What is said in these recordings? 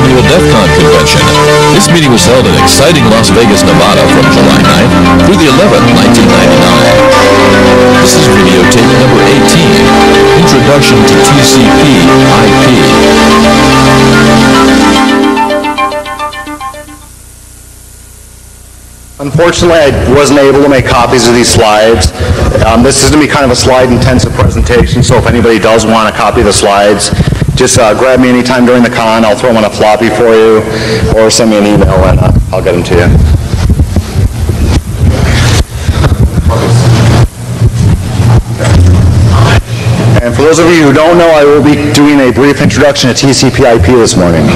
annual DEF CON convention. This meeting was held in exciting Las Vegas, Nevada from July 9th through the 11th, 1999. This is videotape number 18, Introduction to TCP IP. Unfortunately, I wasn't able to make copies of these slides. Um, This is going to be kind of a slide-intensive presentation, so if anybody does want a copy of the slides, just uh, grab me anytime during the con, I'll throw them on a floppy for you, or send me an email and uh, I'll get them to you. And for those of you who don't know, I will be doing a brief introduction to TCP/IP this morning.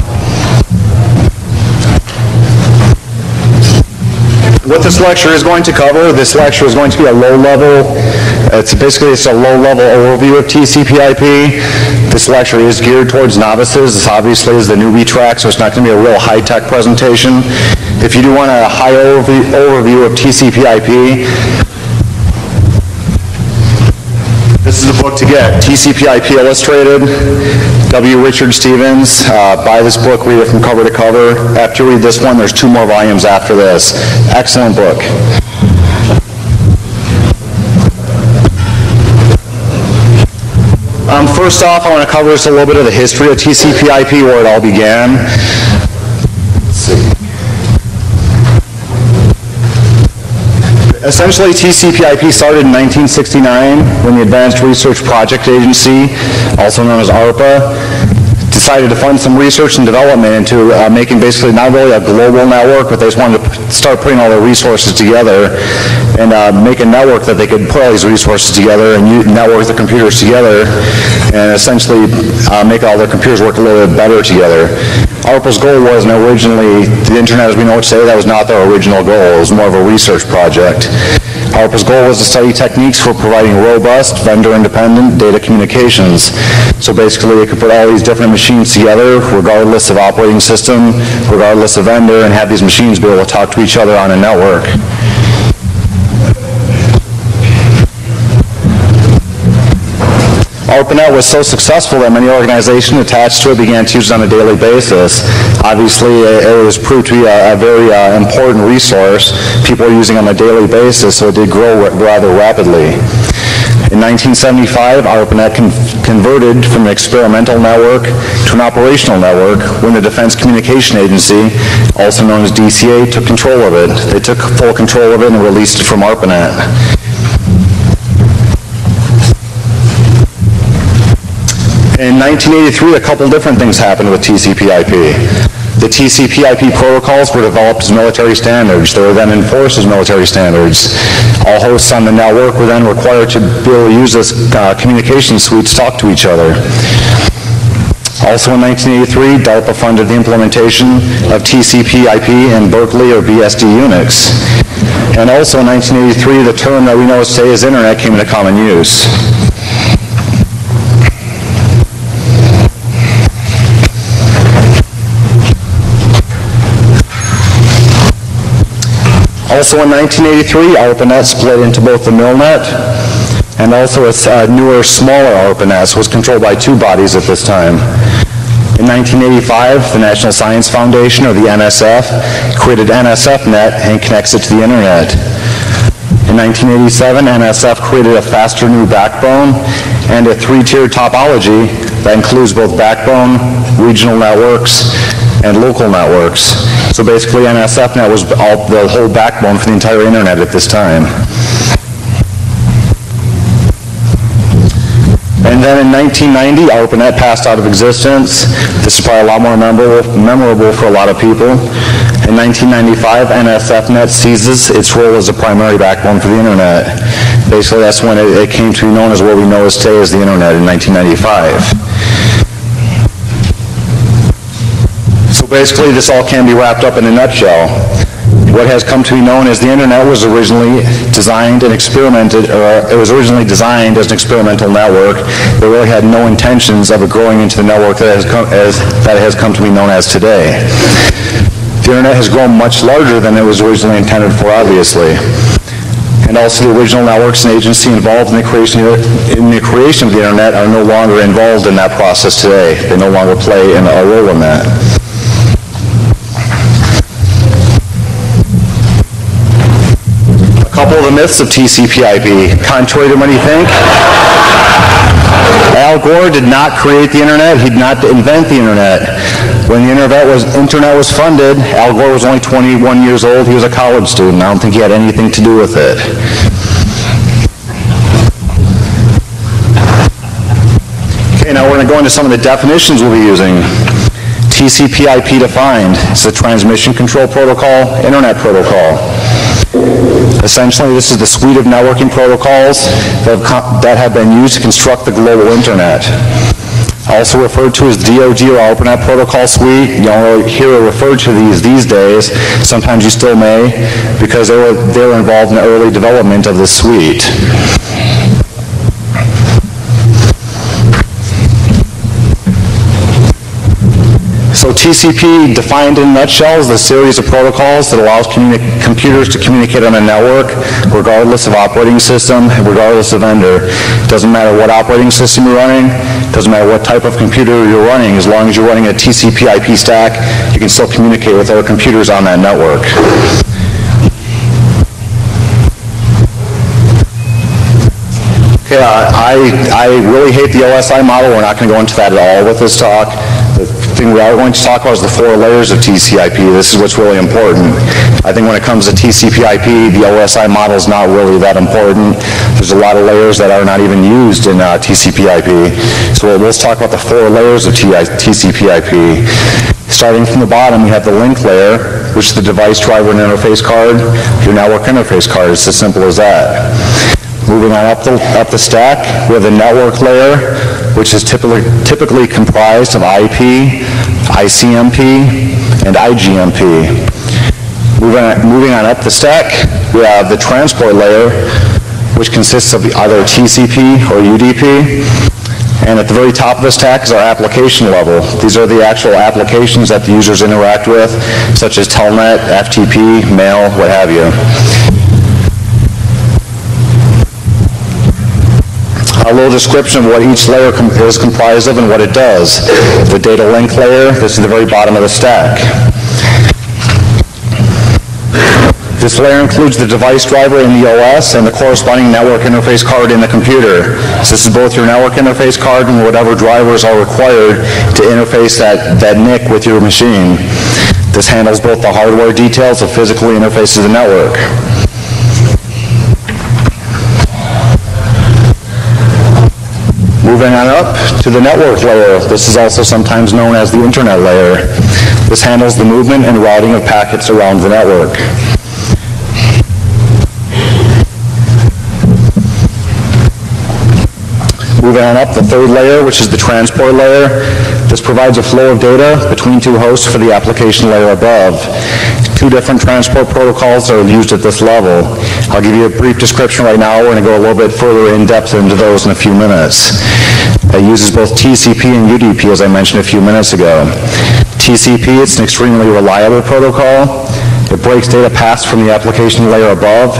What this lecture is going to cover, this lecture is going to be a low-level, it's basically, it's a low-level overview of TCP/IP. This lecture is geared towards novices. This obviously is the newbie track, so it's not going to be a real high-tech presentation. If you do want a high overview overview of TCP/IP, this is the book to get, TCP/IP Illustrated, W. Richard Stevens. Uh, Buy this book, read it from cover to cover. After you read this one, there's two more volumes after this. Excellent book. Um, First off, I want to cover just a little bit of the history of TCP/IP, where it all began. Essentially, TCP/IP started in 1969 when the Advanced Research Project Agency, also known as ARPA, decided to fund some research and development into uh, making basically not really a global network, but they just wanted to start putting all their resources together and uh, make a network that they could put all these resources together and network the computers together and essentially uh, make all their computers work a little bit better together. ARPA's goal wasn't originally, the internet as we know it today, that was not their original goal. It was more of a research project. ARPA's goal was to study techniques for providing robust, vendor-independent data communications. So basically, it could put all these different machines together, regardless of operating system, regardless of vendor, and have these machines be able to talk to each other on a network. ARPANET was so successful that many organizations attached to it began to use it on a daily basis. Obviously, it was proved to be a a very uh, important resource. People are using it on a daily basis, so it did grow rather rapidly. In 1975, ARPANET con- converted from an experimental network to an operational network when the Defense Communication Agency, also known as DCA, took control of it. They took full control of it and released it from ARPANET. In 1983, a couple different things happened with TCP/IP. The TCP/IP protocols were developed as military standards. They were then enforced as military standards. All hosts on the network were then required to be able to use this uh, communication suite to talk to each other. Also in 1983, DARPA funded the implementation of TCP/IP in Berkeley or BSD Unix. And also in 1983, the term that we know today as Internet came into common use. Also in 1983, ARPANET split into both the MILNET and also a newer, smaller ARPANETs was controlled by two bodies at this time. In 1985, the National Science Foundation, or the NSF, created NSFNet and connects it to the Internet. In 1987, NSF created a faster new backbone and a three-tier topology that includes both backbone, regional networks, and local networks. So basically, NSFNet was all, the whole backbone for the entire internet at this time. And then in 1990, ARPANET passed out of existence. This is probably a lot more memorable, memorable for a lot of people. In 1995, NSFNet seizes its role as a primary backbone for the internet. Basically, that's when it, it came to be known as what we know as today as the internet in 1995. Basically, this all can be wrapped up in a nutshell. What has come to be known as the internet was originally designed and experimented, or it was originally designed as an experimental network. It really had no intentions of it growing into the network that has come, as, that it has come to be known as today. The internet has grown much larger than it was originally intended for, obviously. And also, the original networks and agency involved in the creation, in the creation of the internet are no longer involved in that process today. They no longer play a role in that. Couple of the myths of TCP/IP. Contrary to many think, Al Gore did not create the internet. He did not invent the internet. When the internet was internet was funded, Al Gore was only 21 years old. He was a college student. I don't think he had anything to do with it. Okay, now we're going to go into some of the definitions we'll be using. TCP/IP defined. It's a transmission control protocol, internet protocol. Essentially, this is the suite of networking protocols that have, that have been used to construct the global internet. Also referred to as DoD or ARPANET protocol suite. You don't hear it referred to these these days. Sometimes you still may, because they were, they were involved in the early development of the suite. So TCP, defined in nutshell, is the series of protocols that allows computers to communicate on a network regardless of operating system, regardless of vendor. It Doesn't matter what operating system you're running, doesn't matter what type of computer you're running, as long as you're running a TCP IP stack, you can still communicate with other computers on that network. Okay, I, I really hate the OSI model. We're not going to go into that at all with this talk. Thing we are going to talk about is the four layers of TCP. This is what's really important. I think when it comes to TCP/IP, the OSI model is not really that important. There's a lot of layers that are not even used in uh, TCP/IP. So let's talk about the four layers of TCP/IP. Starting from the bottom, we have the link layer, which is the device driver and interface card, your network interface card. It's as simple as that. Moving on up the, up the stack, we have the network layer, which is typically, typically comprised of IP, ICMP, and IGMP. Moving on, moving on up the stack, we have the transport layer, which consists of either TCP or UDP. And at the very top of the stack is our application level. These are the actual applications that the users interact with, such as Telnet, FTP, mail, what have you. A little description of what each layer com- is comprised of and what it does. The data link layer, this is the very bottom of the stack. This layer includes the device driver in the OS and the corresponding network interface card in the computer. So this is both your network interface card and whatever drivers are required to interface that, that NIC with your machine. This handles both the hardware details of physically interfaces the network. Moving on up to the network layer. This is also sometimes known as the internet layer. This handles the movement and routing of packets around the network. Moving on up, the third layer, which is the transport layer. This provides a flow of data between two hosts for the application layer above. Two different transport protocols are used at this level. I'll give you a brief description right now. We're going to go a little bit further in depth into those in a few minutes. It uses both TCP and UDP, as I mentioned a few minutes ago. TCP, it's an extremely reliable protocol. It breaks data passed from the application layer above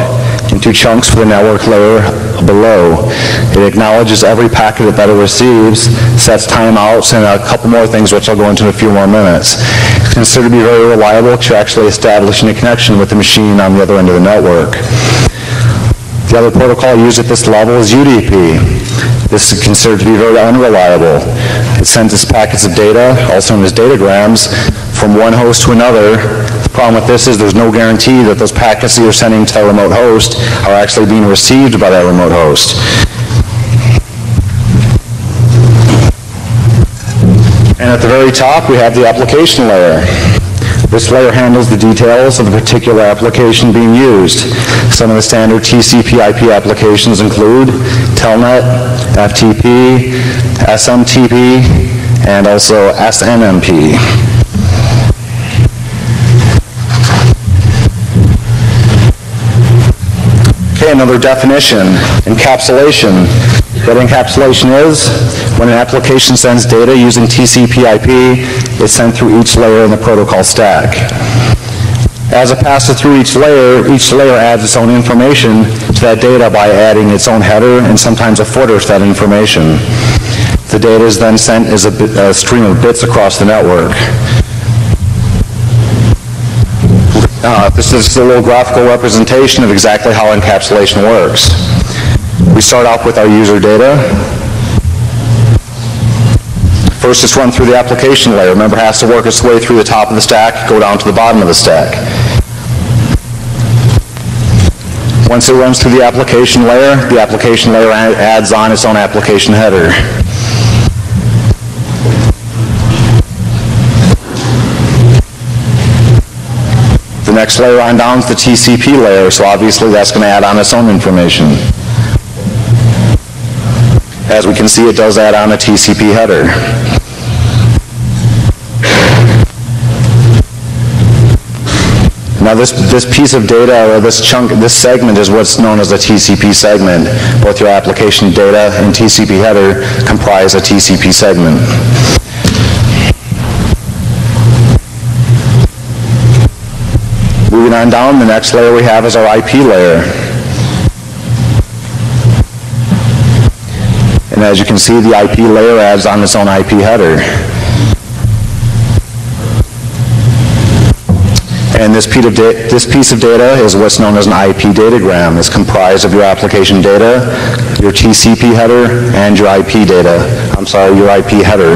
into chunks for the network layer below. It acknowledges every packet that it receives, sets timeouts, and a couple more things which I'll go into in a few more minutes. It's considered to be very reliable to actually establishing a connection with the machine on the other end of the network. The other protocol used at this level is UDP. This is considered to be very unreliable. It sends its packets of data, also known as datagrams, from one host to another. The problem with this is there's no guarantee that those packets that you're sending to that remote host are actually being received by that remote host. And at the very top, we have the application layer. This layer handles the details of the particular application being used. Some of the standard TCP IP applications include Telnet, FTP, SMTP, and also SNMP. Okay, another definition, encapsulation. What encapsulation is, when an application sends data using TCP/IP, it's sent through each layer in the protocol stack. As it passes through each layer, each layer adds its own information to that data by adding its own header and sometimes a footer to that information. The data is then sent as a, bit- a stream of bits across the network. Uh, This is a little graphical representation of exactly how encapsulation works. We start off with our user data. First, it's run through the application layer. Remember, it has to work its way through the top of the stack, go down to the bottom of the stack. Once it runs through the application layer, the application layer adds on its own application header. The next layer on down is the TCP layer, so obviously that's going to add on its own information. As we can see, it does add on a TCP header. Now, this, this piece of data, or this chunk, this segment is what's known as a TCP segment. Both your application data and TCP header comprise a TCP segment. Moving on down, the next layer we have is our IP layer. As you can see, the IP layer adds on its own IP header. And this piece of, this piece of data is what's known as an IP datagram. It's comprised of your application data, your TCP header, and your IP data. I'm sorry, your IP header.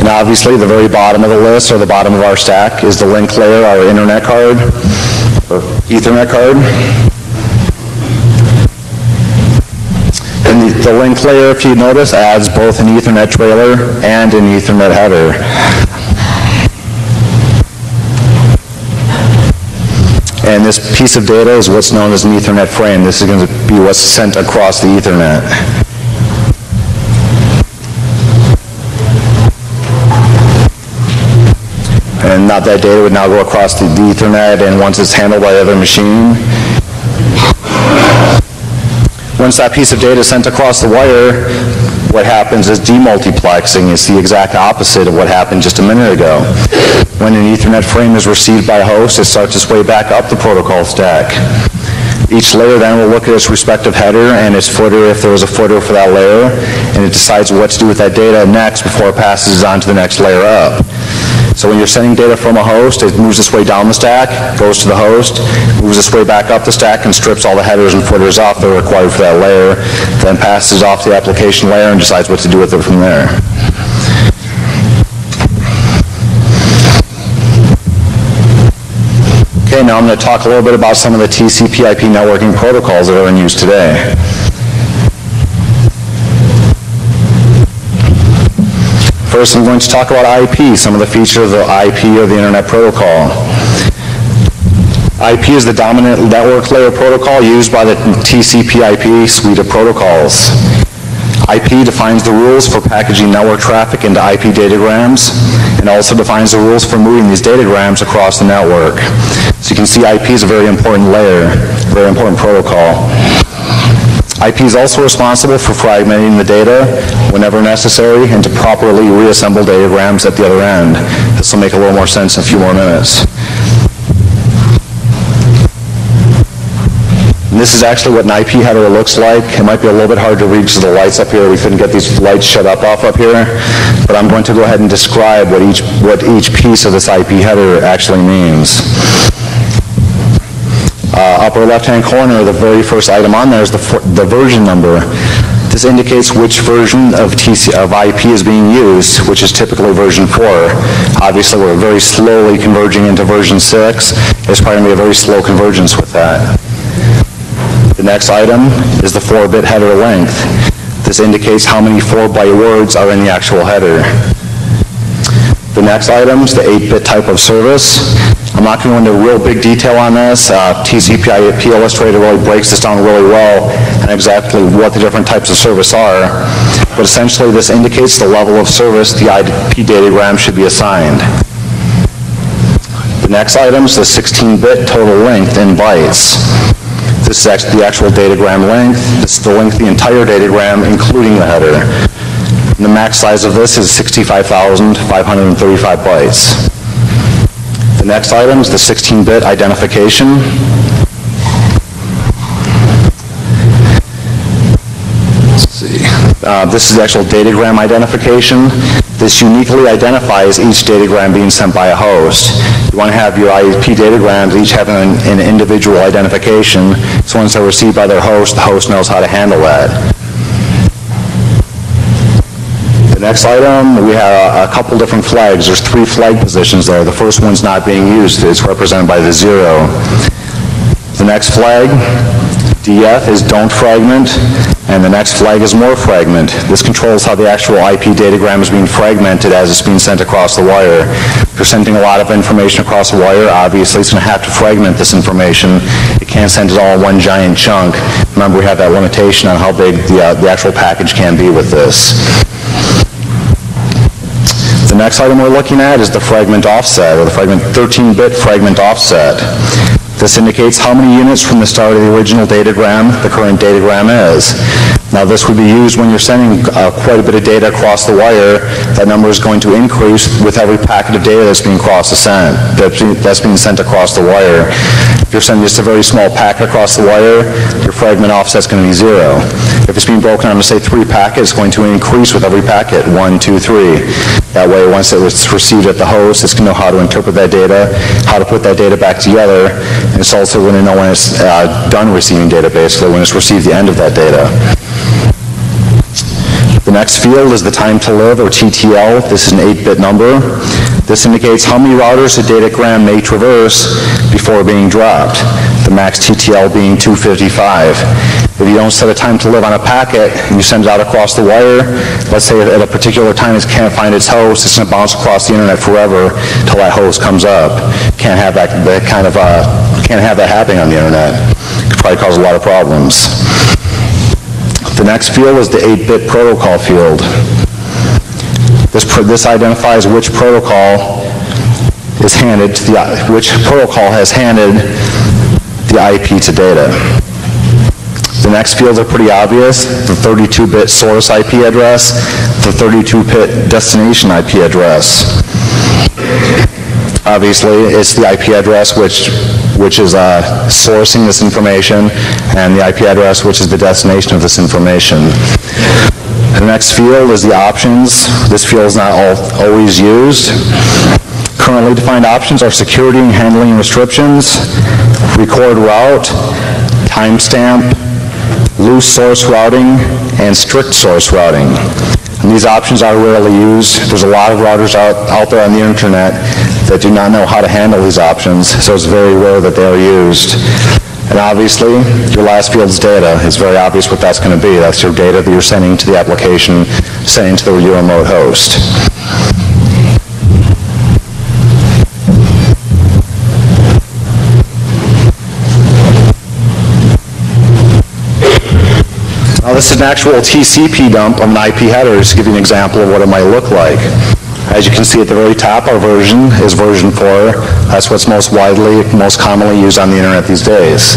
And obviously, the very bottom of the list, or the bottom of our stack, is the link layer, our internet card, or ethernet card. And the, link layer, if you notice, adds both an ethernet trailer and an ethernet header. And this piece of data is what's known as an ethernet frame. This is going to be what's sent across the ethernet. And now that data would now go across the the ethernet, and once it's handled by the other machine, once that piece of data is sent across the wire, what happens is demultiplexing. It's the exact opposite of what happened just a minute ago. When an Ethernet frame is received by a host, it starts its way back up the protocol stack. Each layer then will look at its respective header and its footer, if there was a footer for that layer, and it decides what to do with that data next before it passes it on to the next layer up. So when you're sending data from a host, it moves its way down the stack, goes to the host, moves its way back up the stack, and strips all the headers and footers off that are required for that layer, then passes off the application layer and decides what to do with it from there. Okay, now I'm going to talk a little bit about some of the TCP IP networking protocols that are in use today. First, I'm going to talk about IP, some of the features of IP or the Internet Protocol. IP is the dominant network layer protocol used by the TCP/IP suite of protocols. IP defines the rules for packaging network traffic into IP datagrams, and also defines the rules for moving these datagrams across the network. So you can see IP is a very important layer, very important protocol. IP is also responsible for fragmenting the data whenever necessary and to properly reassemble datagrams at the other end. This will make a little more sense in a few more minutes. And this is actually what an IP header looks like. It might be a little bit hard to read because the lights up here. We couldn't get these lights shut up off up here. But I'm going to go ahead and describe what each, what each piece of this IP header actually means. Uh, upper left-hand corner, the very first item on there is the, the version number. This indicates which version of TC, of IP is being used, which is typically version 4. Obviously, we're very slowly converging into version 6. There's probably going to be a very slow convergence with that. The next item is the 4-bit header length. This indicates how many 4-byte words are in the actual header. The next item is the 8-bit type of service. I'm not going to go into real big detail on this. Uh, TCP IP Illustrated really breaks this down really well and exactly what the different types of service are. But essentially, this indicates the level of service the IP datagram should be assigned. The next item is the 16-bit total length in bytes. This is the actual datagram length. This is the length of the entire datagram, including the header. And the max size of this is 65,535 bytes. Next item is the 16-bit identification. See. Uh, This is the actual datagram identification. This uniquely identifies each datagram being sent by a host. You want to have your IP datagrams each having an an individual identification, so once they're received by their host, the host knows how to handle that. The next item, we have a- couple different flags. There's three flag positions there. The first one's not being used. It's represented by the zero. The next flag, DF, is don't fragment, and the next flag is more fragment. This controls how the actual IP datagram is being fragmented as it's being sent across the wire. If you're sending a lot of information across the wire, obviously it's going to have to fragment this information. It can't send it all in one giant chunk. Remember, we have that limitation on how big the uh, the actual package can be with this. The next item we're looking at is the fragment offset, or the fragment 13-bit fragment offset. This indicates how many units from the start of the original datagram the current datagram is. Now, this would be used when you're sending uh, quite a bit of data across the wire. That number is going to increase with every packet of data that's being crossed sent, that's being- sent across the wire. If you're sending just a very small packet across the wire, your fragment offset's going to be zero. If it's being broken onto, say, three packets, it's going to increase with every packet, one, two, three. That way, once it's received at the host, it's going to know how to interpret that data, how to put that data back together, it's also going to know when it's uh, done receiving data, basically, when it's received the end of that data. The next field is the time to live, or TTL. This is an 8-bit number. This indicates how many routers a datagram may traverse before being dropped, the max TTL being 255. If you don't set a time to live on a packet, you send it out across the wire, let's say at a particular time it can't find its host, it's going to bounce across the internet forever till that host comes up. Can't have that, that kind of, uh, can't have that happening on the internet. It Could probably cause a lot of problems. The next field is the 8-bit protocol field. This, this identifies which protocol is handed to the, which protocol has handed the IP to data. The next fields are pretty obvious, the 32-bit source IP address, the 32-bit destination IP address. Obviously, it's the IP address which, which is uh, sourcing this information, and the IP address which is the destination of this information. The next field is the options. This field is not al- always used. Currently defined options are security and handling restrictions, record route, timestamp, loose source routing, and strict source routing. And these options are rarely used. There's a lot of routers out, out there on the internet that do not know how to handle these options, so it's very rare that they are used. And obviously, your last field's data. is very obvious what that's going to be. That's your data that you're sending to the application, sending to the, your remote host. Now, this is an actual TCP dump of an IP header, just to give you an example of what it might look like. As you can see at the very top, our version is version 4. That's what's most widely, most commonly used on the internet these days.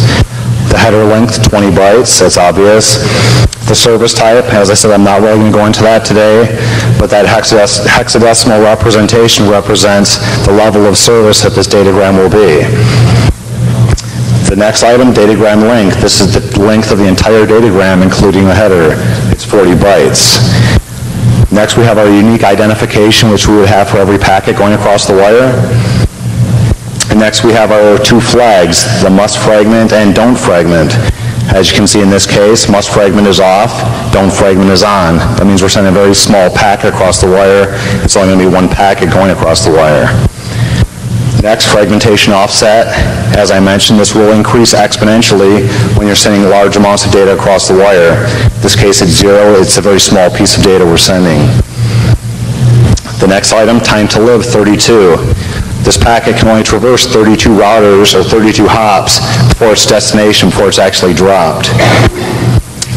The header length, 20 bytes, that's obvious. The service type, as I said, I'm not really going to go into that today, but that hexadecimal representation represents the level of service that this datagram will be. The next item, datagram length. This is the length of the entire datagram, including the header. It's 40 bytes. Next, we have our unique identification, which we would have for every packet going across the wire. And next, we have our two flags, the must fragment and don't fragment. As you can see in this case, must fragment is off, don't fragment is on. That means we're sending a very small packet across the wire. It's only going to be one packet going across the wire. Next, fragmentation offset. As I mentioned, this will increase exponentially when you're sending large amounts of data across the wire. In this case, it's zero. It's a very small piece of data we're sending. The next item, time to live, 32. This packet can only traverse 32 routers or 32 hops before its destination, before it's actually dropped.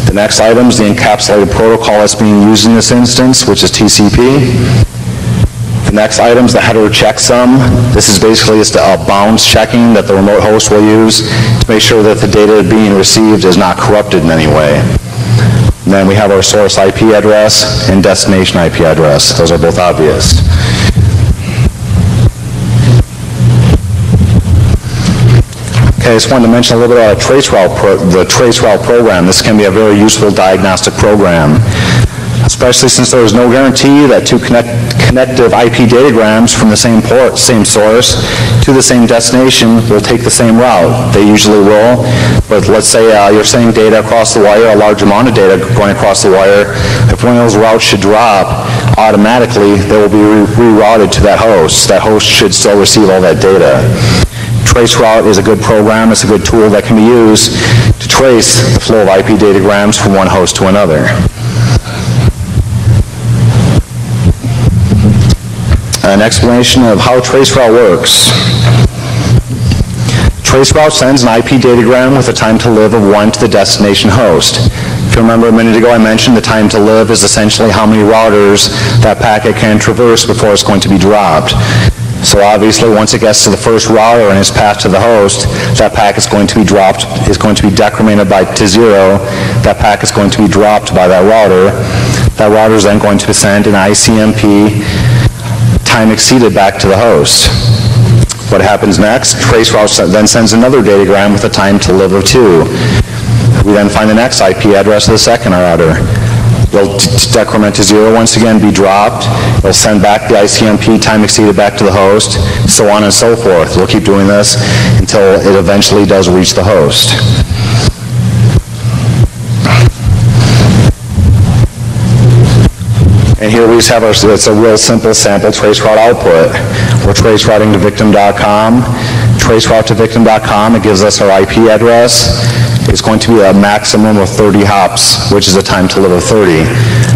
The next item is the encapsulated protocol that's being used in this instance, which is TCP. The next item is the header checksum. This is basically just a bounds checking that the remote host will use to make sure that the data being received is not corrupted in any way. And then we have our source IP address and destination IP address. Those are both obvious. Okay, I just wanted to mention a little bit about trace route the trace route program. This can be a very useful diagnostic program. Especially since there is no guarantee that two connect- connective IP datagrams from the same port, same source, to the same destination will take the same route. They usually will, but let's say uh, you're sending data across the wire, a large amount of data going across the wire. If one of those routes should drop, automatically, they will be re- rerouted to that host. That host should still receive all that data. Traceroute is a good program, it's a good tool that can be used to trace the flow of IP datagrams from one host to another. An explanation of how Traceroute works. Traceroute sends an IP datagram with a time to live of 1 to the destination host. If you remember a minute ago, I mentioned the time to live is essentially how many routers that packet can traverse before it's going to be dropped. So obviously, once it gets to the first router and is passed to the host, that packet's going to be dropped, is going to be decremented by to zero. That packet's going to be dropped by that router. That router is then going to send an ICMP time exceeded back to the host. What happens next? Traceroute then sends another datagram with a time to live of 2. We then find the next IP address of the second router. It'll decrement to zero once again, be dropped. It'll send back the ICMP time exceeded back to the host, so on and so forth. We'll keep doing this until it eventually does reach the host. And here we just have our, it's a real simple sample trace route output. We're tracerouting to victim.com. trace route to victim.com, it gives us our IP address. It's going to be a maximum of 30 hops, which is a time to live of 30.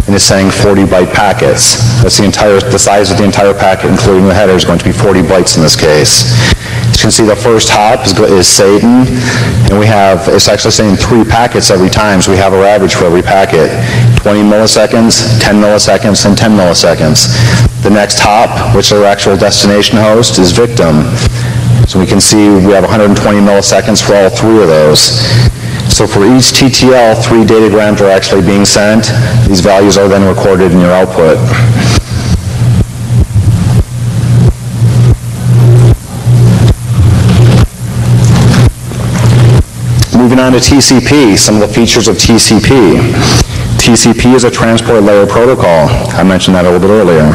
And it's saying 40 byte packets. That's the entire, the size of the entire packet, including the header, is going to be 40 bytes in this case. As you can see, the first hop is, is Satan, and we have, it's actually saying three packets every time, so we have our average for every packet. 20 milliseconds, 10 milliseconds, and 10 milliseconds. The next hop, which is our actual destination host, is victim. So we can see we have 120 milliseconds for all three of those. So for each TTL, three datagrams are actually being sent. These values are then recorded in your output. Moving on to TCP, some of the features of TCP. TCP is a transport layer protocol. I mentioned that a little bit earlier.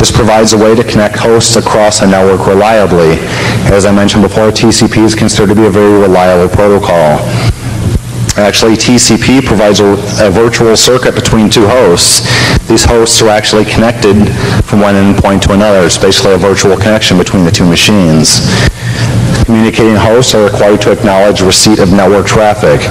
This provides a way to connect hosts across a network reliably. As I mentioned before, TCP is considered to be a very reliable protocol. Actually, TCP provides a, a, virtual circuit between two hosts. These hosts are actually connected from one endpoint to another. It's basically a virtual connection between the two machines. Communicating hosts are required to acknowledge receipt of network traffic.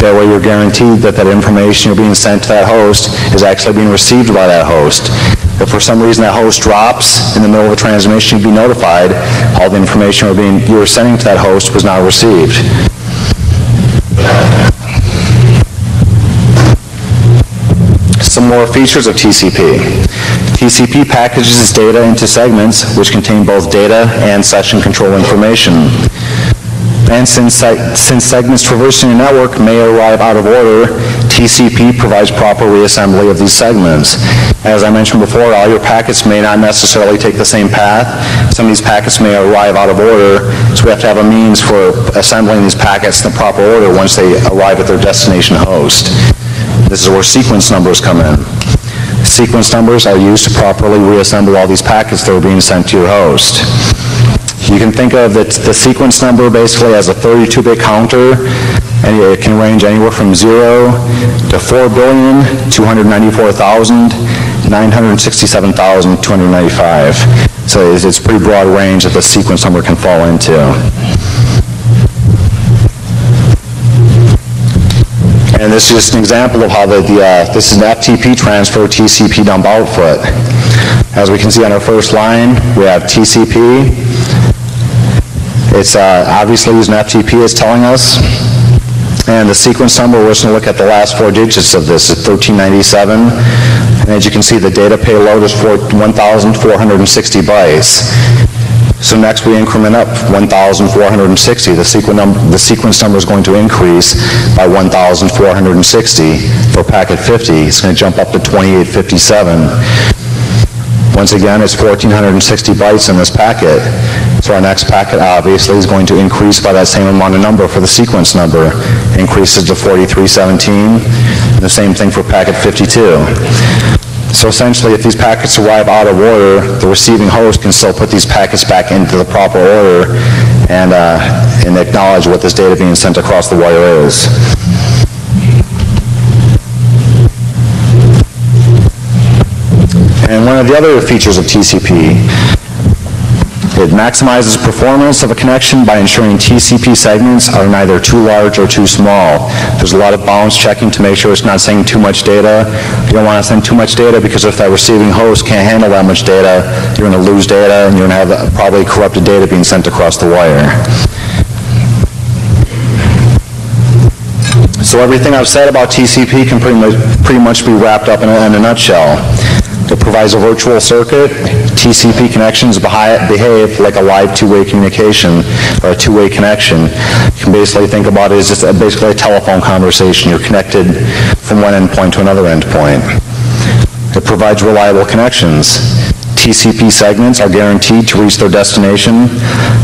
That way you're guaranteed that that information you're being sent to that host is actually being received by that host. If for some reason that host drops in the middle of a transmission, you'd be notified all the information being, you were sending to that host was not received. Some more features of TCP. TCP packages data into segments which contain both data and session control information. And since, since segments traversing a network may arrive out of order, TCP provides proper reassembly of these segments. As I mentioned before, all your packets may not necessarily take the same path. Some of these packets may arrive out of order, so we have to have a means for assembling these packets in the proper order once they arrive at their destination host. This is where sequence numbers come in. Sequence numbers are used to properly reassemble all these packets that are being sent to your host. You can think of the, the sequence number basically as a 32-bit counter, and it can range anywhere from 0 to 4,294,967,295. So it's, it's a pretty broad range that the sequence number can fall into. And this is just an example of how the, the uh, this is an FTP transfer TCP dump output. As we can see on our first line, we have TCP. It's uh, obviously using FTP is telling us. And the sequence number, we're just going to look at the last four digits of this, it's 1397. And as you can see, the data payload is 1,460 bytes. So next we increment up 1,460. The sequence, number, the sequence number is going to increase by 1,460 for packet 50. It's going to jump up to 2857. Once again, it's 1,460 bytes in this packet. So our next packet obviously is going to increase by that same amount of number for the sequence number. Increases to 4317, and the same thing for packet 52. So essentially, if these packets arrive out of order, the receiving host can still put these packets back into the proper order and, uh, and acknowledge what this data being sent across the wire is. And one of the other features of TCP, it maximizes performance of a connection by ensuring TCP segments are neither too large or too small. There's a lot of bounds checking to make sure it's not sending too much data. You don't want to send too much data because if that receiving host can't handle that much data, you're going to lose data and you're going to have probably corrupted data being sent across the wire. So everything I've said about TCP can pretty much, pretty much be wrapped up in a, in a nutshell. Provides a virtual circuit. TCP connections behave like a live two-way communication or a two-way connection. You can basically think about it as just basically a telephone conversation. You're connected from one endpoint to another endpoint. It provides reliable connections. TCP segments are guaranteed to reach their destination,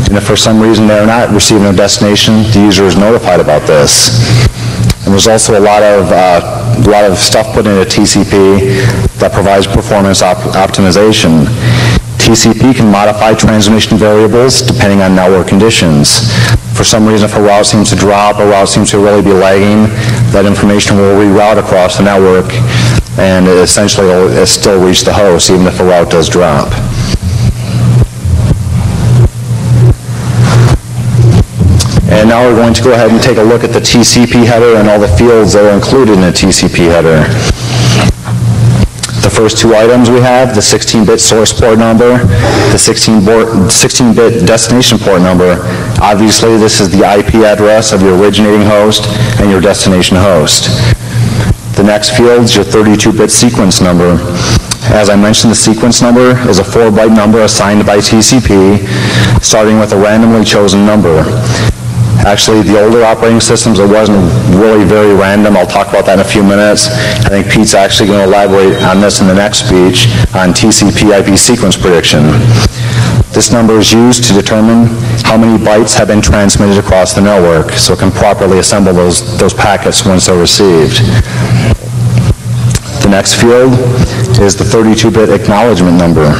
and if for some reason they're not receiving their destination, the user is notified about this. And there's also a lot of, uh, a lot of stuff put into TCP that provides performance op- optimization. TCP can modify transmission variables depending on network conditions. For some reason, if a route seems to drop, a route seems to really be lagging, that information will reroute across the network, and it essentially will it still reach the host, even if a route does drop. And now we're going to go ahead and take a look at the TCP header and all the fields that are included in a TCP header. The first two items we have, the 16-bit source port number, the 16-bit destination port number. Obviously, this is the IP address of your originating host and your destination host. The next field is your 32-bit sequence number. As I mentioned, the sequence number is a 4-byte number assigned by TCP, starting with a randomly chosen number. Actually, the older operating systems, it wasn't really very random. I'll talk about that in a few minutes. I think Pete's actually going to elaborate on this in the next speech on TCP IP sequence prediction. This number is used to determine how many bytes have been transmitted across the network, so it can properly assemble those, those packets once they're received. The next field is the 32-bit acknowledgement number.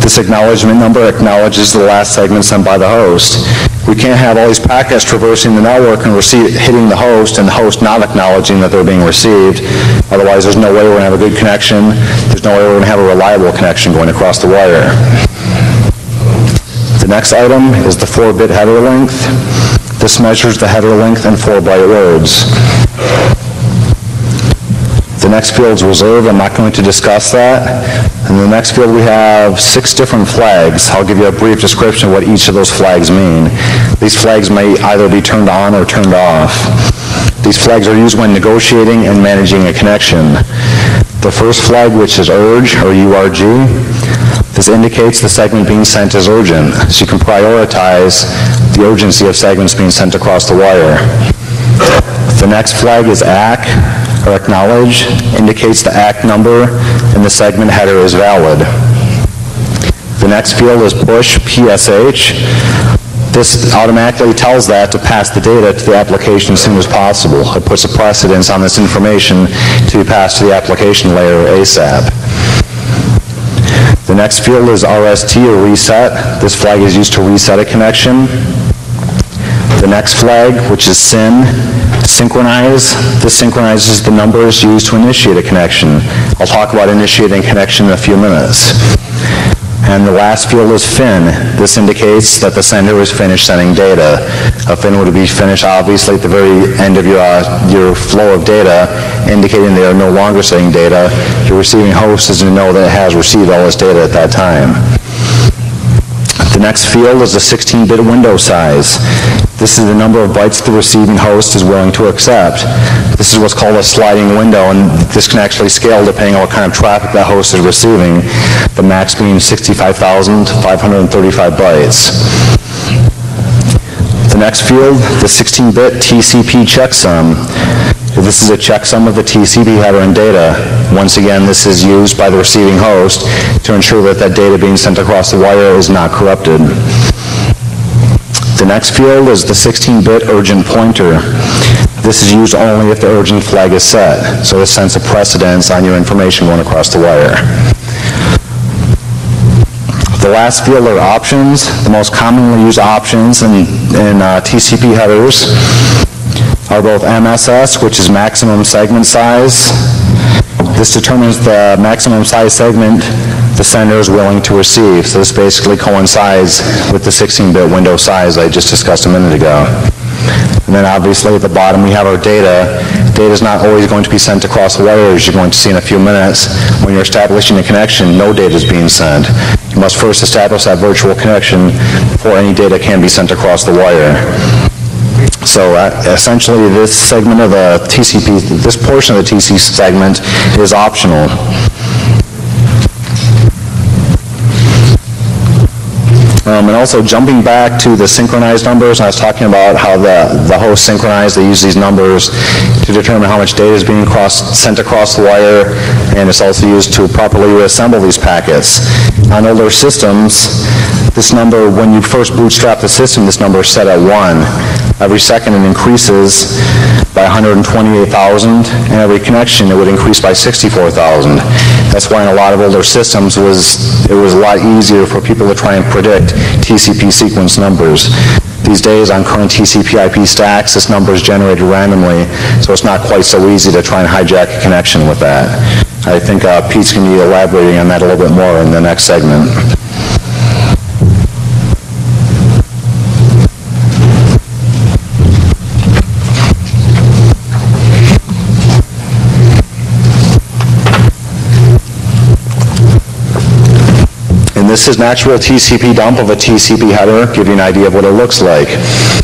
This acknowledgement number acknowledges the last segment sent by the host. We can't have all these packets traversing the network and receive, hitting the host and the host not acknowledging that they're being received. Otherwise, there's no way we're going to have a good connection. There's no way we're going to have a reliable connection going across the wire. The next item is the 4-bit header length. This measures the header length in 4-byte words. Next field is reserved. I'm not going to discuss that. In the next field, we have six different flags. I'll give you a brief description of what each of those flags mean. These flags may either be turned on or turned off. These flags are used when negotiating and managing a connection. The first flag, which is urge, or URG, this indicates the segment being sent is urgent, so you can prioritize the urgency of segments being sent across the wire. The next flag is ACK, or acknowledge, indicates the ACK number and the segment header is valid. The next field is push, PSH. This automatically tells that to pass the data to the application as soon as possible. It puts a precedence on this information to be passed to the application layer ASAP. The next field is RST, or reset. This flag is used to reset a connection. The next flag, which is SYN, synchronize. This synchronizes the numbers used to initiate a connection. I'll talk about initiating connection in a few minutes. And the last field is FIN. This indicates that the sender is finished sending data. A FIN would be finished obviously at the very end of your, uh, your flow of data, indicating they are no longer sending data. Your receiving host is to know that it has received all its data at that time. The next field is the 16-bit window size. This is the number of bytes the receiving host is willing to accept. This is what's called a sliding window, and this can actually scale depending on what kind of traffic that host is receiving, the max being 65,535 bytes. The next field, the 16-bit TCP checksum. This is a checksum of the TCP header and data. Once again, this is used by the receiving host to ensure that that data being sent across the wire is not corrupted. The next field is the 16-bit urgent pointer. This is used only if the urgent flag is set, so this sends a precedence on your information going across the wire. The last field are options. The most commonly used options in, in uh, TCP headers are both MSS, which is maximum segment size. This determines the maximum size segment the sender is willing to receive. So this basically coincides with the 16-bit window size I just discussed a minute ago. And then obviously at the bottom we have our data. Data is not always going to be sent across the wire, as you're going to see in a few minutes. When you're establishing a connection, no data is being sent. You must first establish that virtual connection before any data can be sent across the wire. So uh, essentially, this segment of the TCP, this portion of the TCP segment is optional. Um, and also jumping back to the synchronized numbers, I was talking about how the, the host synchronized, they use these numbers to determine how much data is being cross, sent across the wire, and it's also used to properly reassemble these packets. On older systems, this number, when you first bootstrap the system, this number is set at 1. Every second it increases by 128,000, and every connection it would increase by 64,000. That's why in a lot of older systems was, it was a lot easier for people to try and predict TCP sequence numbers. These days on current TCP IP stacks, this number is generated randomly, so it's not quite so easy to try and hijack a connection with that. I think uh, Pete's going to be elaborating on that a little bit more in the next segment. This is actual TCP dump of a TCP header, give you an idea of what it looks like.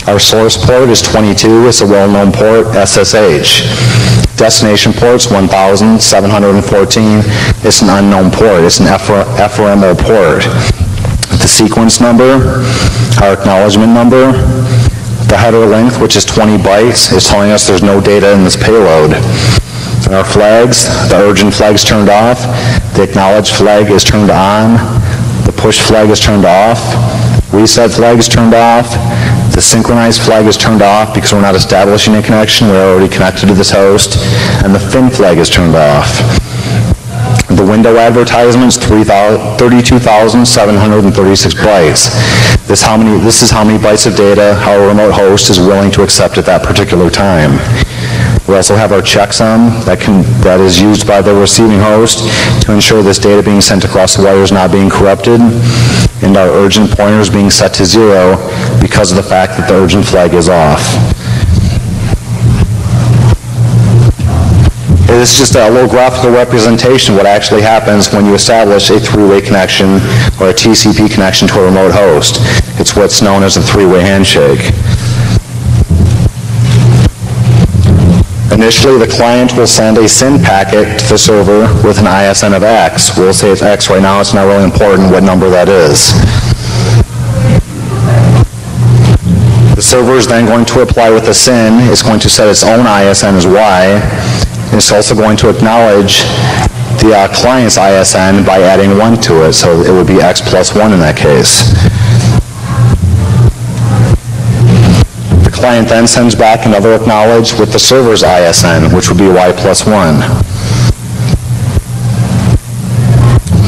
Our source port is 22, it's a well-known port, SSH. Destination port's 1,714, it's an unknown port, it's an ephemeral port. The sequence number, our acknowledgement number, the header length, which is 20 bytes, is telling us there's no data in this payload. Our flags, the urgent flag's turned off, the acknowledge flag is turned on, push flag is turned off, reset flag is turned off, the synchronized flag is turned off because we're not establishing a connection, we're already connected to this host, and the fin flag is turned off. The window advertisements, 32,736 bytes. This, how many, this is how many bytes of data our remote host is willing to accept at that particular time. We also have our checksum that can, that is used by the receiving host to ensure this data being sent across the wire is not being corrupted, and our urgent pointer is being set to zero because of the fact that the urgent flag is off. It's just a little graphical representation of what actually happens when you establish a three-way connection or a TCP connection to a remote host. It's what's known as a three-way handshake. Initially, the client will send a SYN packet to the server with an ISN of X. We'll say it's X right now, it's not really important what number that is. The server is then going to apply with the SYN, it's going to set its own ISN as Y, it's also going to acknowledge the uh, client's ISN by adding 1 to it, so it would be X plus 1 in that case. Client then sends back another acknowledge with the server's ISN, which would be Y plus 1.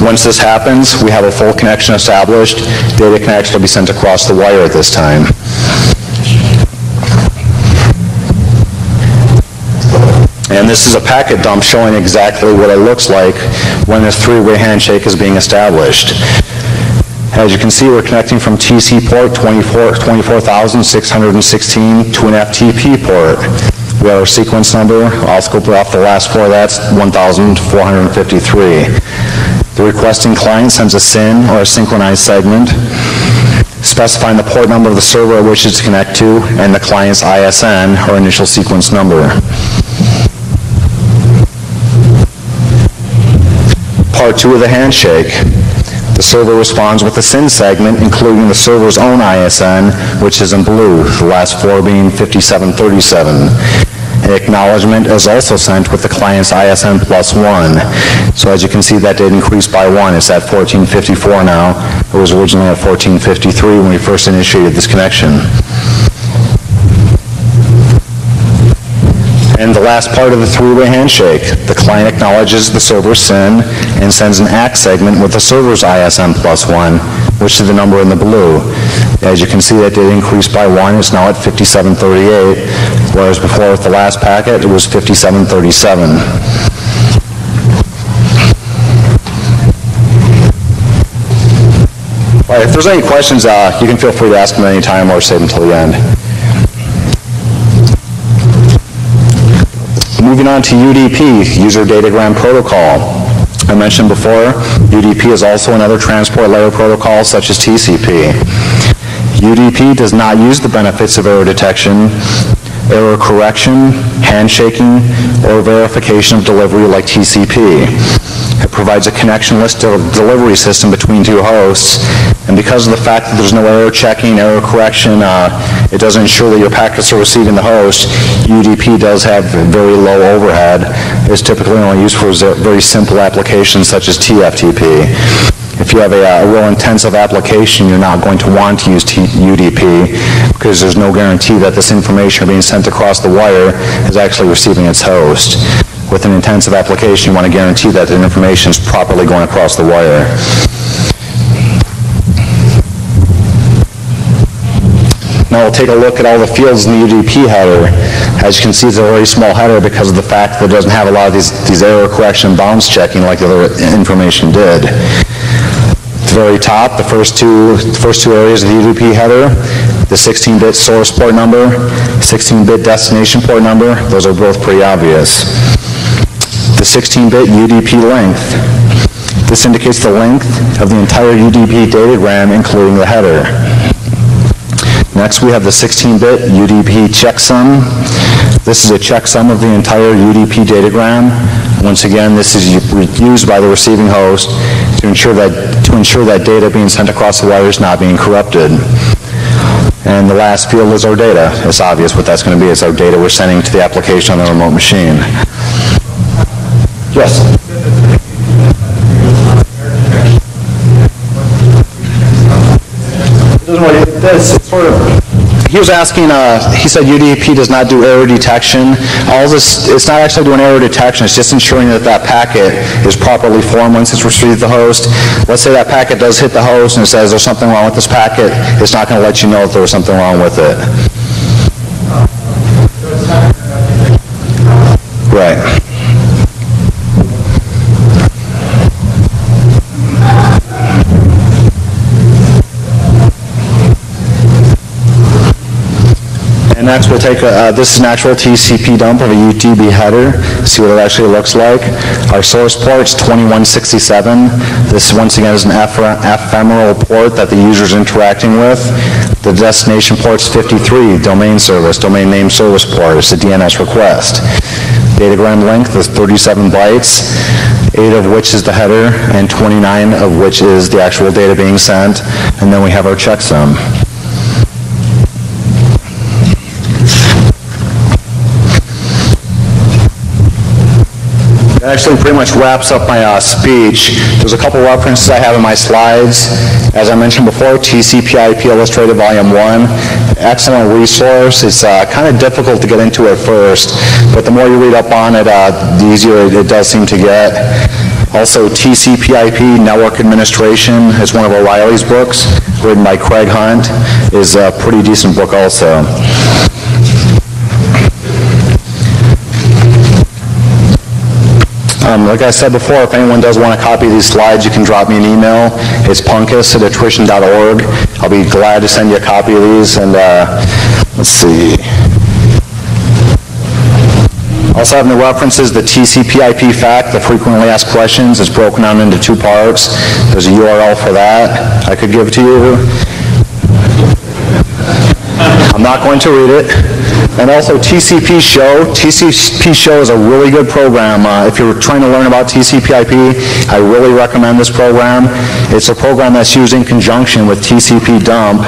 Once this happens, we have a full connection established. Data can actually be sent across the wire at this time. And this is a packet dump showing exactly what it looks like when this three-way handshake is being established. As you can see, we're connecting from TC port 24 24,616 to an FTP port. We have our sequence number. I'll scope off the last four. That's 1,453. The requesting client sends a SYN or a synchronized segment specifying the port number of the server it wishes to connect to and the client's ISN or initial sequence number. Part two of the handshake. The server responds with a SYN segment, including the server's own ISN, which is in blue, the last four being 5737. And The acknowledgement is also sent with the client's ISN plus one. So as you can see, that did increase by one. It's at 1454 now. It was originally at 1453 when we first initiated this connection. And the last part of the three-way handshake, the client acknowledges the server's SYN and sends an ACK segment with the server's ISN plus one, which is the number in the blue. As you can see, that did increase by one, it's now at 5738, whereas before with the last packet, it was 5737. All right, if there's any questions, uh, you can feel free to ask them anytime or save them until the end. Moving on to UDP, User Datagram Protocol. I mentioned before, UDP is also another transport layer protocol such as TCP. UDP does not use the benefits of error detection, error correction, handshaking, or verification of delivery like TCP. It provides a connectionless de- delivery system between two hosts, and because of the fact that there's no error checking, error correction, uh, it doesn't ensure that your packets are receiving the host. UDP does have very low overhead. It's typically only used for very simple applications such as TFTP. If you have a, uh, real intensive application, you're not going to want to use T- UDP because there's no guarantee that this information being sent across the wire is actually receiving its host. With an intensive application, you want to guarantee that the information is properly going across the wire. Now we'll take a look at all the fields in the UDP header. As you can see, it's a very small header because of the fact that it doesn't have a lot of these, these error correction bounds checking like the other information did. The very top, the first two, the first two areas of the UDP header, the 16-bit source port number, 16-bit destination port number, those are both pretty obvious. The 16-bit UDP length. This indicates the length of the entire UDP datagram, including the header. Next, we have the 16-bit UDP checksum. This is a checksum of the entire UDP datagram. Once again, this is used by the receiving host to ensure that, to ensure that data being sent across the wire is not being corrupted. And the last field is our data. It's obvious what that's going to be. It's our data we're sending to the application on the remote machine. Yes? He was asking, uh, he said UDP does not do error detection. All this, it's not actually doing error detection, it's just ensuring that that packet is properly formed once it's received the host. Let's say that packet does hit the host and it says there's something wrong with this packet, it's not going to let you know if there was something wrong with it. And next, we'll take, a- uh, this actual TCP dump of a UDP header, see what it actually looks like. Our source port is 2167. This, once again, is an ephemeral port that the user is interacting with. The destination port is 53, domain service, domain name service port, it's a DNS request. Datagram length is 37 bytes, eight of which is the header, and 29 of which is the actual data being sent. And then we have our checksum. That actually pretty much wraps up my uh, speech. There's a couple references I have in my slides. As I mentioned before, TCP/IP Illustrated Volume 1, excellent resource. It's kind of difficult to get into at first, but the more you read up on it, uh, the easier it does seem to get. Also, TCP/IP Network Administration is one of O'Reilly's books, written by Craig Hunt, is a pretty decent book also. Um, Like I said before, if anyone does want a copy these slides, you can drop me an email. It's punkis@attrition.org. I'll be glad to send you a copy of these, and, uh, let's see. Also have in the references, the TCP/IP fact, the frequently asked questions, is broken down into two parts. There's a URL for that I could give to you. I'm not going to read it. And also TCP Show. TCP Show is a really good program. Uh, If you're trying to learn about TCP/IP, I really recommend this program. It's a program that's used in conjunction with TCP Dump.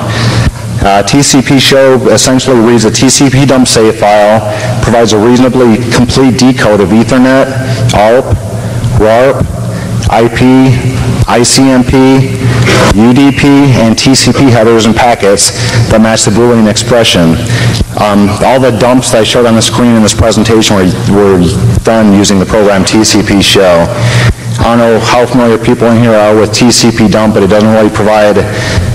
Uh, TCP show essentially reads a TCP dump save file, provides a reasonably complete decode of Ethernet, ARP, RARP, IP, ICMP, UDP, and TCP headers and packets that match the Boolean expression. Um, All the dumps that I showed on the screen in this presentation were were done using the program TCP show. I don't know how familiar people in here are with TCP dump, but it doesn't really provide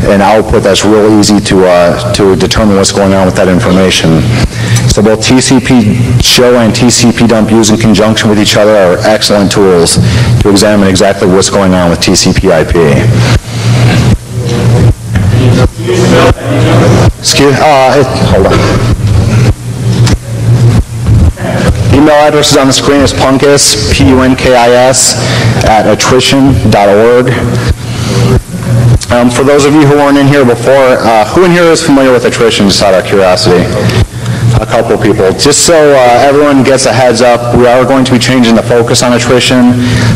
an output that's real easy to, uh, to determine what's going on with that information. So both TCP show and TCP dump used in conjunction with each other are excellent tools to examine exactly what's going on with TCP IP. Excuse, uh, hold on. Email address is on the screen, is punkis, P-U-N-K-I-S, at attrition.org. Um, For those of you who weren't in here before, uh, who in here is familiar with attrition, just out of curiosity? A couple people. Just so uh, everyone gets a heads up, we are going to be changing the focus on attrition.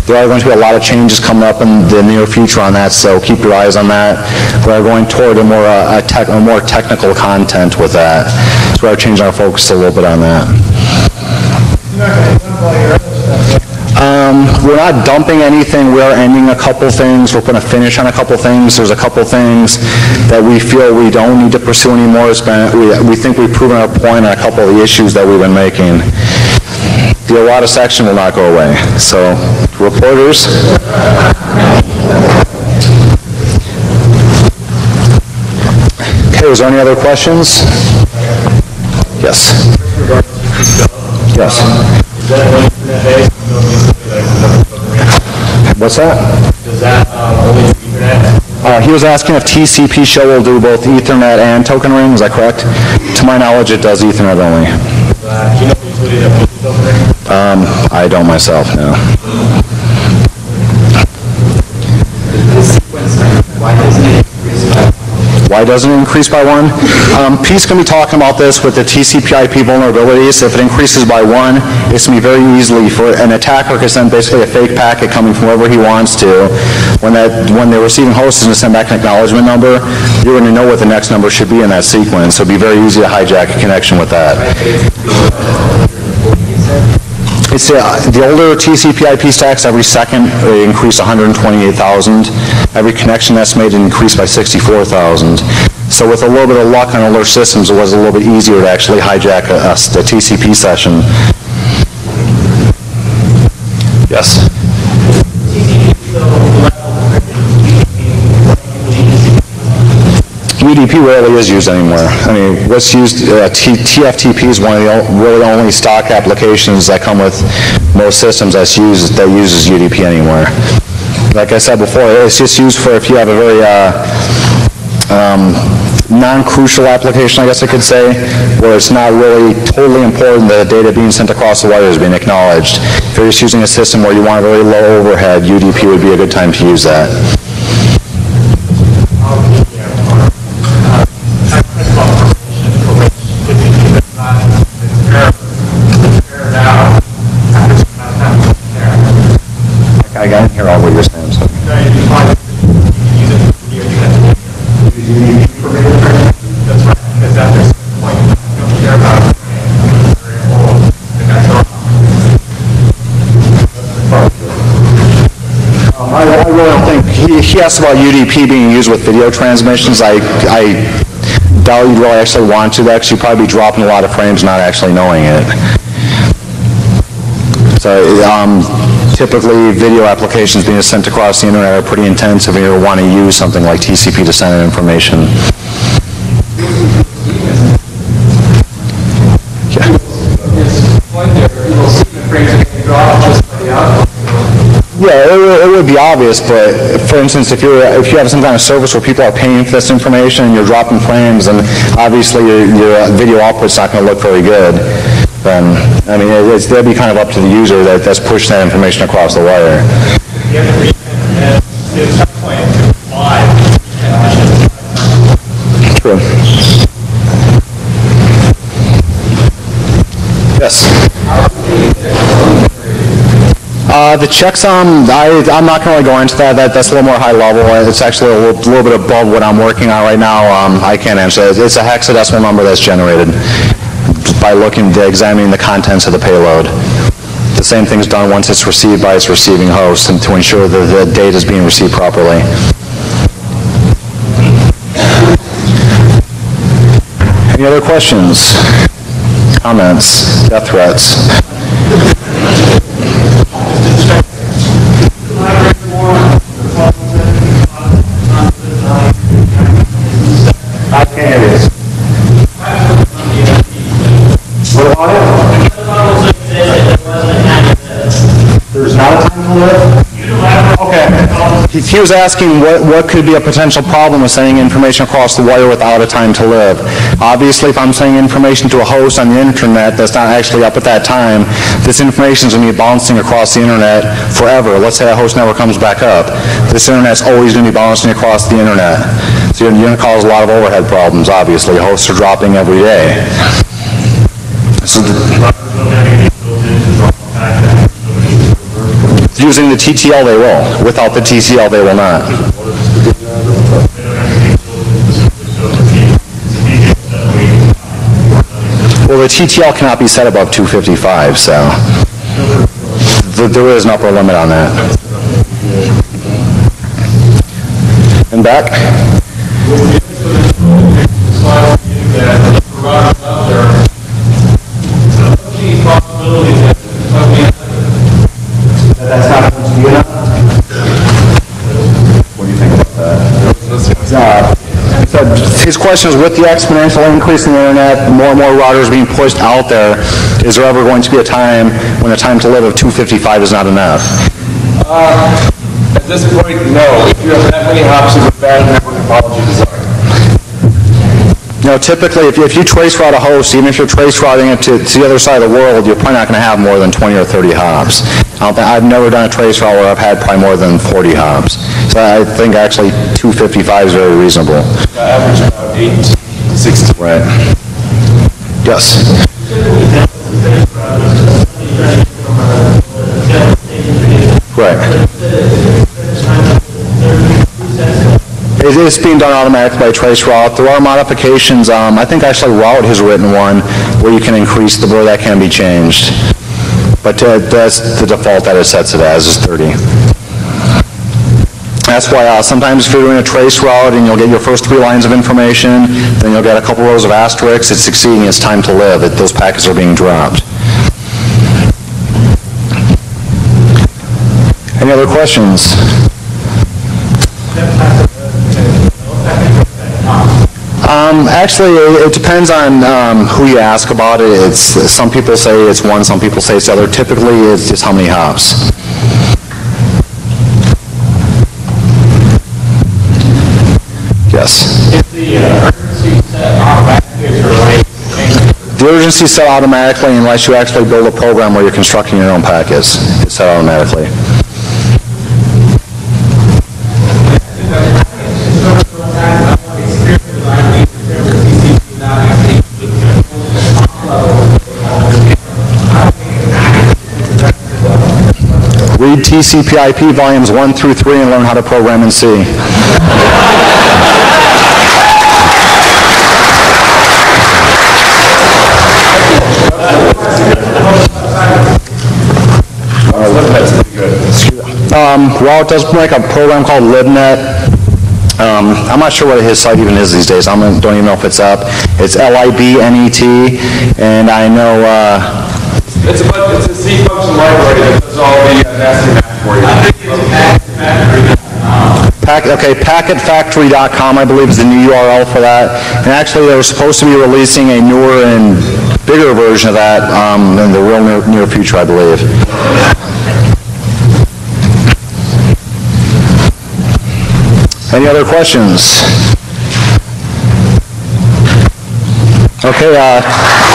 There are going to be a lot of changes coming up in the near future on that, so keep your eyes on that. We are going toward a more, uh, a tech- a more technical content with that. So we are changing our focus a little bit on that. Um, We're not dumping anything, we are ending a couple things, we're putting a finish on a couple things, there's a couple things that we feel we don't need to pursue anymore, been- we we think we've proven our point on a couple of the issues that we've been making. The errata section will not go away, so, reporters? Okay, is there any other questions? Yes. Yes. What's that? Does that um, only do Ethernet? Uh, He was asking if TCP show will do both Ethernet and token ring, is that correct? To my knowledge, it does Ethernet only. Uh, Do you know you included a Bluetooth filter? Um, I don't myself, no. Why doesn't it increase by one? Um, Pete's going to be talking about this with the TCP IP vulnerabilities. If it increases by one, it's going to be very easily for, an attacker can send basically a fake packet coming from wherever he wants to. When that, when they're receiving hosts and send back an acknowledgement number, you're going to know what the next number should be in that sequence. So it'd be very easy to hijack a connection with that. It's, uh, the older TCP IP stacks, every second, they increase 128,000. Every connection estimated increased by 64,000. So with a little bit of luck on older systems, it was a little bit easier to actually hijack a TCP session. Yes? UDP rarely is used anymore. I mean, what's used, uh, TFTP is one of the really only stock applications that come with most systems that's used, that uses UDP anymore. Like I said before, it's just used for if you have a very uh, um, non-crucial application, I guess I could say, where it's not really totally important that the data being sent across the wire is being acknowledged. If you're just using a system where you want a very low overhead, UDP would be a good time to use that. Think, he he asked about UDP being used with video transmissions. I I doubt you'd really actually want to, you'd probably be dropping a lot of frames not actually knowing it. So um, typically, video applications being sent across the internet are pretty intense if you want to use something like TCP to send information. Yeah, it would, it would be obvious, but for instance, if you're, if you have some kind of service where people are paying for this information and you're dropping frames, and obviously your, your video output's not going to look very good, then, I mean, it- it's, that'd be kind of up to the user that, that's pushing that information across the wire. Checksum, I, I'm not going to go into that, that, that's a little more high level, it's actually a little, little bit above what I'm working on right now, um, I can't answer that. It's a hexadecimal number that's generated by looking, examining the contents of the payload. The same thing's done once it's received by its receiving host, and to ensure that the data is being received properly. Any other questions, comments, death threats? He was asking what, what could be a potential problem with sending information across the wire without a time to live. Obviously, if I'm sending information to a host on the internet that's not actually up at that time, this information is going to be bouncing across the internet forever. Let's say that host never comes back up. This internet's always going to be bouncing across the internet. So you're going to cause a lot of overhead problems, obviously. Hosts are dropping every day. So Using the TTL, they will. Without the TTL, they will not. Well, the TTL cannot be set above 255, so there is an upper limit on that. And back? His question is, with the exponential increase in the internet, more and more routers being pushed out there, is there ever going to be a time when a time to live of 255 is not enough? Uh, at this point, no. If you have that many hops, it's a bad network topology design. You know, typically, if you, if you trace route a host, even if you're trace routing it to, to the other side of the world, you're probably not going to have more than 20 or 30 hops. I don't think, I've never done a trace route where I've had probably more than 40 hops. So I think actually 255 is very reasonable. I 8 to 16. Right. Yes. Right. It is being done automatically by trace route. There are modifications, um, I think actually Route has written one where you can increase the, where that can be changed. But uh, that's the default that it sets it as, is 30. That's why sometimes if you're doing a trace route and you'll get your first three lines of information, then you'll get a couple rows of asterisks, it's succeeding, its time to live, that those packets are being dropped. Any other questions? Um, actually, it it depends on um, who you ask about it. It's, some people say it's one, some people say it's the other. Typically, it's just how many hops. The urgency is set automatically unless you actually build a program where you're constructing your own packets. It's set automatically. Read TCP/IP volumes 1 through 3 and learn how to program in C. Um, Route does make a program called LibNet. Um, I'm not sure what his site even is these days. I don't don't even know if it's up. It's L-I-B-N-E-T, and I know, uh, It's a, bu- it's a C function library that does all the uh, nasty math for you. Pack, okay, packetfactory.com, I believe, is the new URL for that. And actually, they're supposed to be releasing a newer and bigger version of that um, in the real near, near future, I believe. Any other questions? Okay, uh,